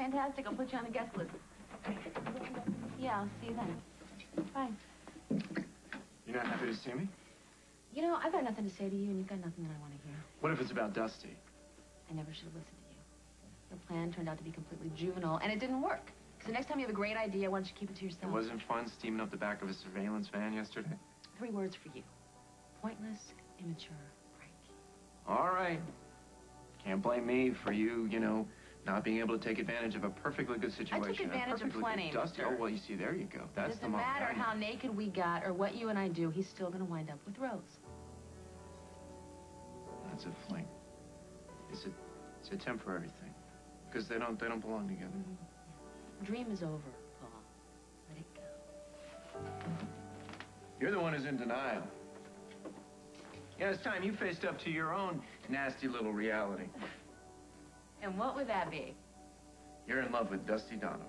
Fantastic. I'll put you on the guest list. Yeah, I'll see you then. Bye. You're not happy to see me? You know, I've got nothing to say to you, and you've got nothing that I want to hear. What if it's about Dusty? I never should have listened to you. Your plan turned out to be completely juvenile, and it didn't work. So next time you have a great idea, why don't you keep it to yourself? It wasn't fun steaming up the back of a surveillance van yesterday? Three words for you. Pointless, immature, prank. All right. Can't blame me for you, you know, not being able to take advantage of a perfectly good situation. I took advantage of plenty, Dusty. Oh, well, you see, there you go. That's Doesn't the moment. matter how naked we got or what you and I do, he's still gonna wind up with Rose. That's a fling. It's a, it's a temporary thing. Because they don't, they don't belong together. Mm-hmm. Dream is over, Paul. Let it go. You're the one who's in denial. Yeah, it's time you faced up to your own nasty little reality. And what would that be? You're in love with Dusty Donovan.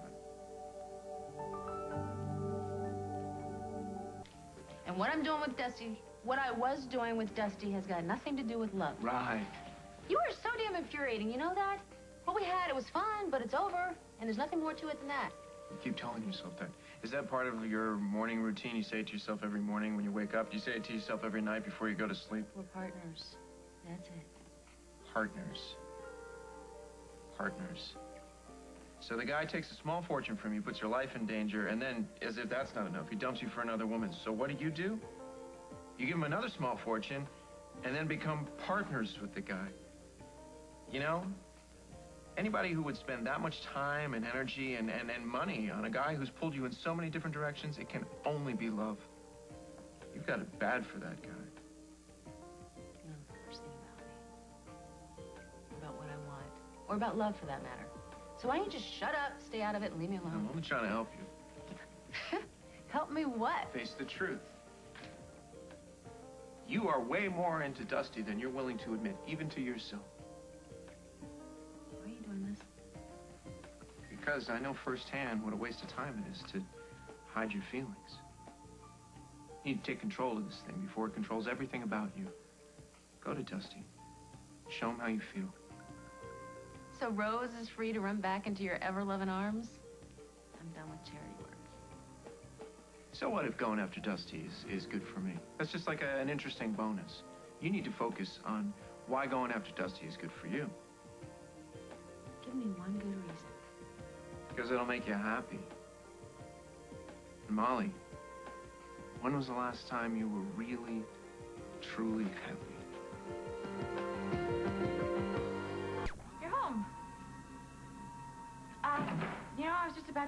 And what I'm doing with Dusty, what I was doing with Dusty has got nothing to do with love. Right. You are so damn infuriating, you know that? What we had, it was fun, but it's over, and there's nothing more to it than that. You keep telling yourself that. Is that part of your morning routine? You say it to yourself every morning when you wake up? You say it to yourself every night before you go to sleep? We're partners. That's it. Partners. Partners. So the guy takes a small fortune from you, puts your life in danger, and then, as if that's not enough, he dumps you for another woman. So what do you do? You give him another small fortune, and then become partners with the guy. You know? Anybody who would spend that much time and energy and, and, and money on a guy who's pulled you in so many different directions, it can only be love. You've got it bad for that guy. Or about love, for that matter. So why don't you just shut up, stay out of it, and leave me alone? I'm only trying to help you. Help me what? Face the truth. You are way more into Dusty than you're willing to admit, even to yourself. Why are you doing this? Because I know firsthand what a waste of time it is to hide your feelings. You need to take control of this thing before it controls everything about you. Go to Dusty. Show him how you feel. So Rose is free to run back into your ever-loving arms? I'm done with charity work. So what if going after Dusty is, is good for me? That's just like a, an interesting bonus. You need to focus on why going after Dusty is good for you. Give me one good reason. Because it'll make you happy. And Molly, when was the last time you were really, truly happy?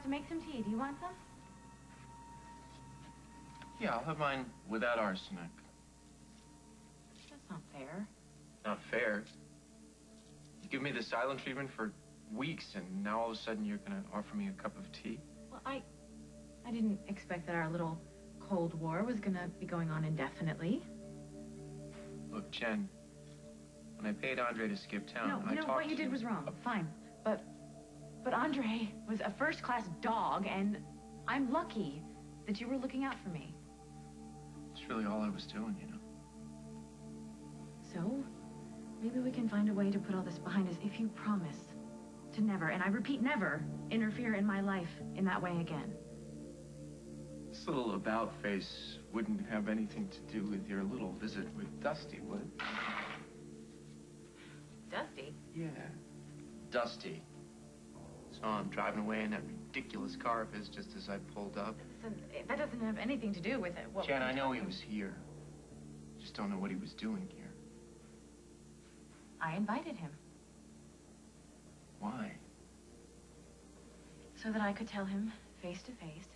To make some tea. Do you want some? Yeah, I'll have mine without arsenic. That's not fair. Not fair. You give me the silent treatment for weeks, and now all of a sudden you're gonna offer me a cup of tea? Well, I, I didn't expect that our little Cold War was gonna be going on indefinitely. Look, Jen, when I paid Andre to skip town, no, I you know talked what you did was wrong. Oh. Fine, but, but Andre was a first-class dog, and I'm lucky that you were looking out for me. It's really all I was doing, you know. So, maybe we can find a way to put all this behind us if you promise to never, and I repeat, never interfere in my life in that way again. This little about face wouldn't have anything to do with your little visit with Dusty, would it? Dusty. Yeah. Dusty. Saw him driving away in that ridiculous car of his just as I pulled up. Eh, that doesn't have anything to do with it. What Jen, I know he was here. Just don't know what he was doing here. I invited him Why? so that I could tell him face to face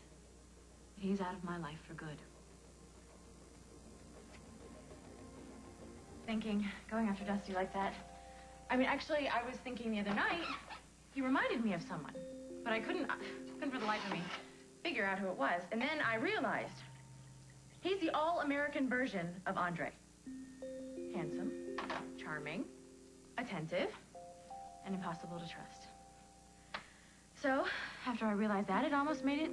that he's out of my life for good. Thinking, going after Dusty like that. I mean, actually, I was thinking the other night, he reminded me of someone, but I couldn't, uh, couldn't for the life of me figure out who it was. And then I realized he's the all-American version of Andre. Handsome, charming, attentive, and impossible to trust. So, after I realized that, it almost made it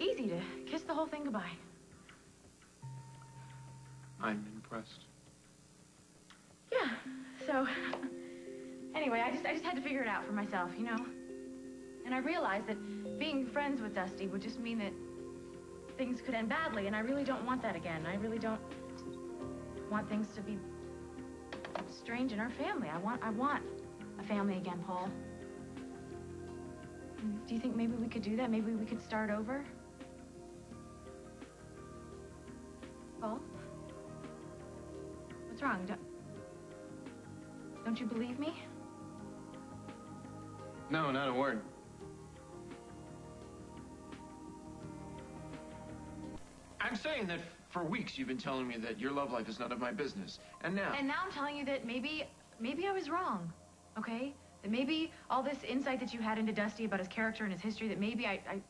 easy to kiss the whole thing goodbye. I'm impressed. Yeah. So, anyway, I just I just had to figure it out for myself, you know. And I realized that being friends with Dusty would just mean that things could end badly, and I really don't want that again. I really don't want things to be strange in our family. I want I want a family again, Paul. Do you think maybe we could do that? Maybe we could start over? Paul? What's wrong? Don't, don't you believe me? No, not a word. I'm saying that for weeks you've been telling me that your love life is none of my business. And now... And now I'm telling you that maybe, maybe I was wrong, okay? That maybe all this insight that you had into Dusty about his character and his history, that maybe I, I,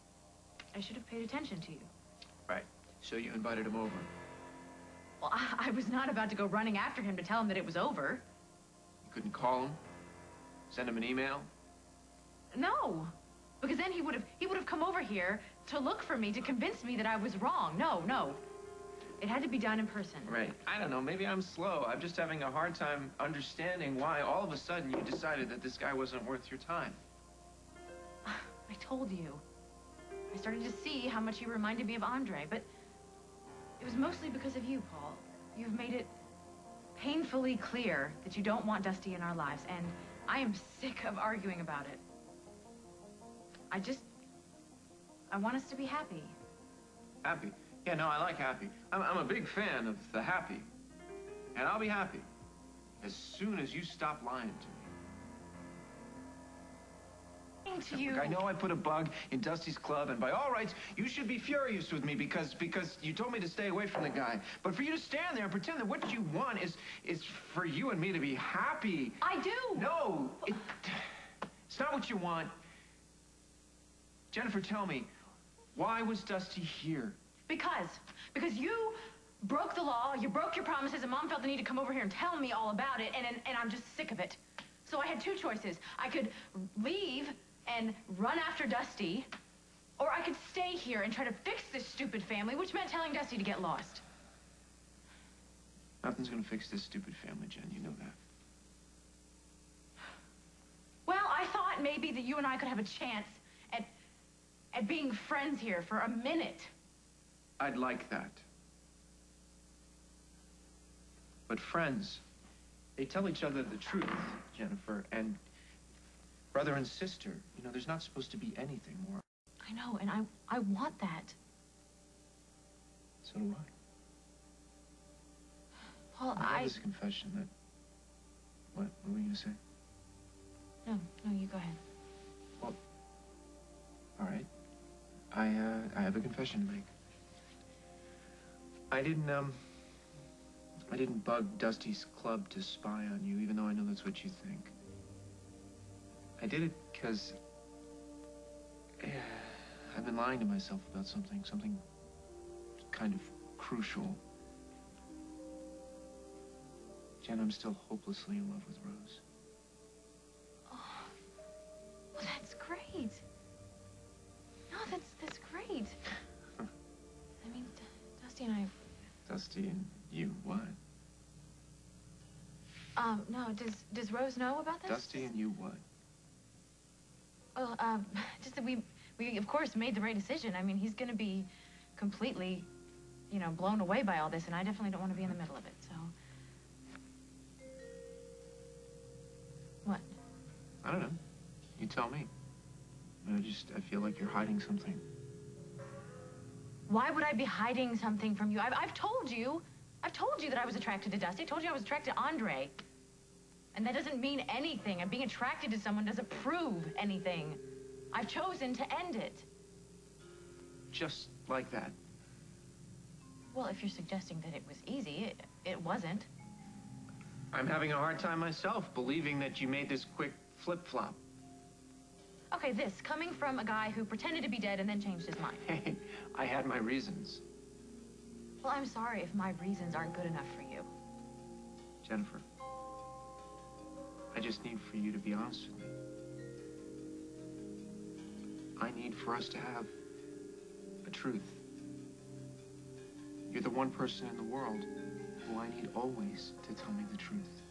I should have paid attention to you. Right. So you invited him over. Well, I, I was not about to go running after him to tell him that it was over. You couldn't call him? Send him an email? No. Because then he would have he would have come over here to look for me to convince me that I was wrong. No, no. It had to be done in person. Right. I don't know. Maybe I'm slow. I'm just having a hard time understanding why all of a sudden you decided that this guy wasn't worth your time. I told you. I started to see how much he reminded me of Andre, but it was mostly because of you, Paul. You've made it painfully clear that you don't want Dusty in our lives, and I am sick of arguing about it. I just... I want us to be happy. Happy? Yeah, no, I like happy. I'm, I'm a big fan of the happy. And I'll be happy as soon as you stop lying to me. To you. Look, I know I put a bug in Dusty's club, and by all rights, you should be furious with me because because you told me to stay away from the guy. But for you to stand there and pretend that what you want is is for you and me to be happy. I do. No, it, it's not what you want. Jennifer, tell me, why was Dusty here? Because. Because you broke the law, you broke your promises, and Mom felt the need to come over here and tell me all about it, and, and, and I'm just sick of it. So I had two choices. I could leave and run after Dusty, or I could stay here and try to fix this stupid family, which meant telling Dusty to get lost. Nothing's gonna fix this stupid family, Jen. You know that. Well, I thought maybe that you and I could have a chance at, being friends here for a minute. I'd like that. But friends, they tell each other the truth, Jennifer, and brother and sister, you know, there's not supposed to be anything more. I know, and I, I want that. So do I. Paul, I I... have this confession that... What? What were you gonna say? No, no, you go ahead. Well, All right. I, uh, I have a confession to make. I didn't, um... I didn't bug Dusty's club to spy on you, even though I know that's what you think. I did it because... I've been lying to myself about something, something kind of crucial. Jen, I'm still hopelessly in love with Rose. Dusty and you, what? Um, no. Does does Rose know about this? Dusty and you, what? Well, um, just that we we of course made the right decision. I mean, he's gonna be completely, you know, blown away by all this, and I definitely don't want to be in the middle of it. So. What? I don't know. You tell me. I just, I feel like you're hiding something. Why would I be hiding something from you? I've, I've told you. I've told you that I was attracted to Dusty. I told you I was attracted to Andre. And that doesn't mean anything. And being attracted to someone doesn't prove anything. I've chosen to end it. Just like that. Well, if you're suggesting that it was easy, it, it wasn't. I'm having a hard time myself believing that you made this quick flip-flop. Okay, this, coming from a guy who pretended to be dead and then changed his mind. Hey, I had my reasons. Well, I'm sorry if my reasons aren't good enough for you. Jennifer, I just need for you to be honest with me. I need for us to have a truth. You're the one person in the world who I need always to tell me the truth.